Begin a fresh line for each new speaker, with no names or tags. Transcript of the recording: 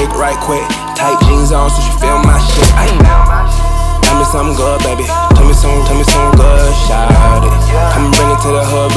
kick right quick. Tight jeans on so she feel my shit. I tell me something good, baby. Tell me some, tell me some good, shout it. Come bring it to the hood.